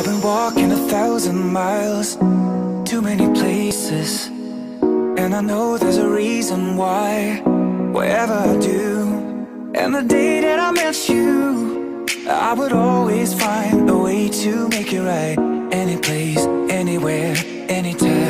I've been walking a thousand miles Too many places. And I know there's a reason why Wherever I do. And the day that I met you I would always find a way to make it right. Any place, anywhere, anytime.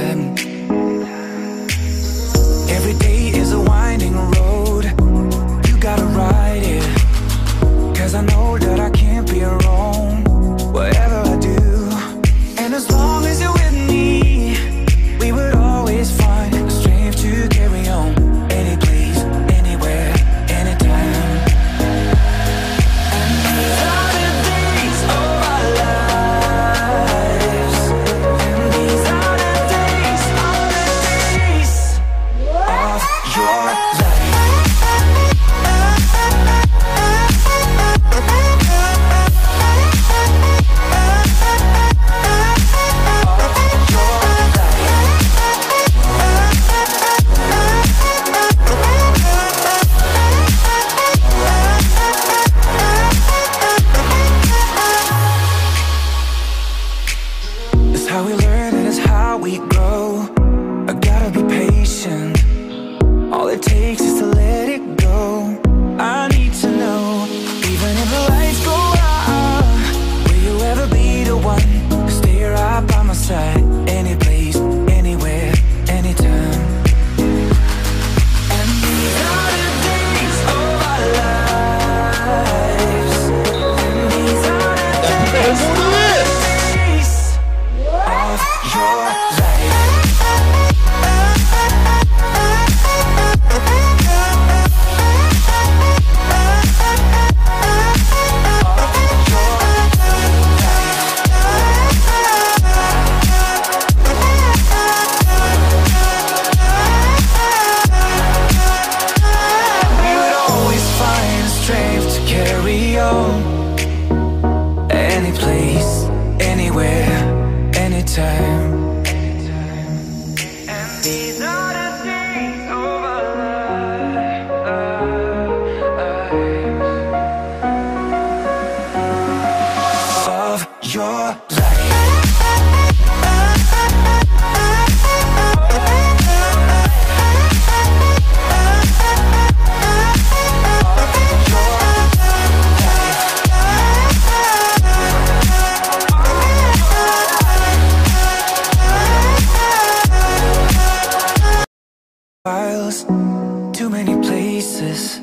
too many places.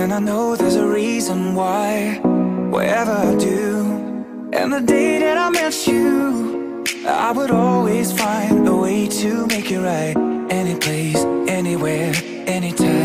And I know there's a reason why. Wherever I do And the day that I met you I would always find a way to make it right. Any place, anywhere, anytime.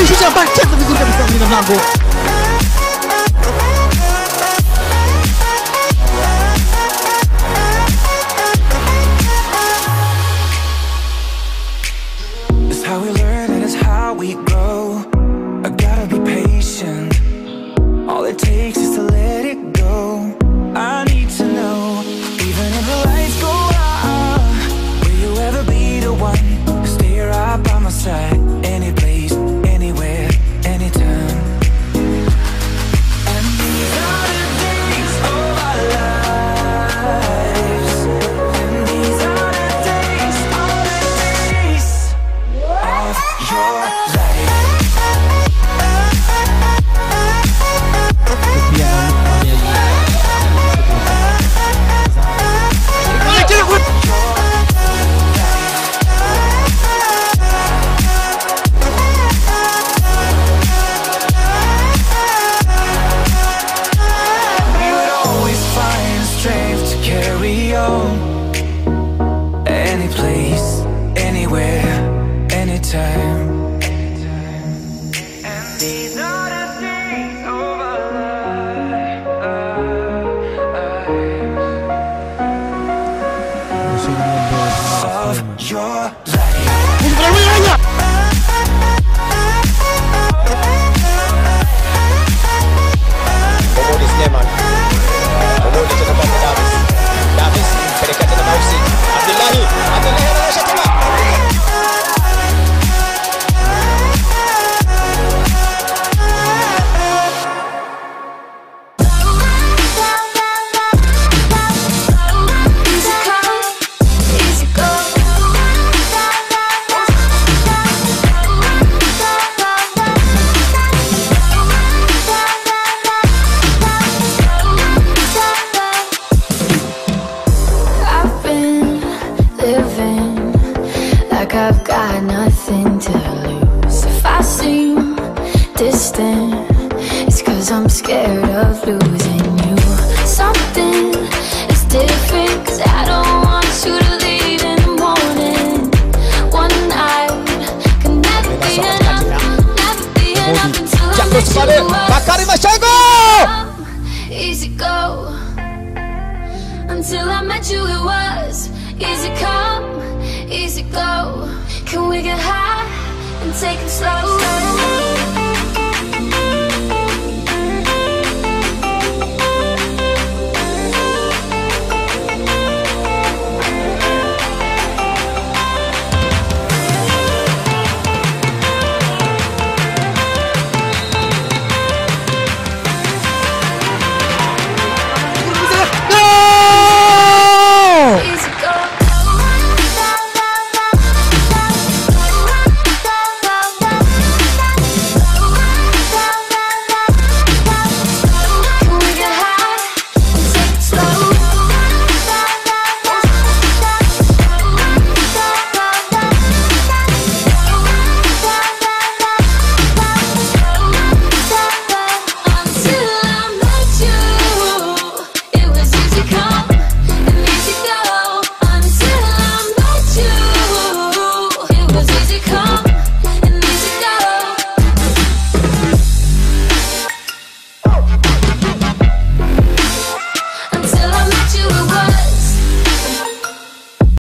Musicie bank, często wygórkę wystawili na blanku. It takes time. And these are like I've got nothing to lose. If I seem distant, it's cause I'm scared of losing you. Something is different cause I don't want you to leave in the morning. One night can never be enough, never be enough until I you. Easy go. Until I met you, it was easy come, easy go. Can we get high and take it slow?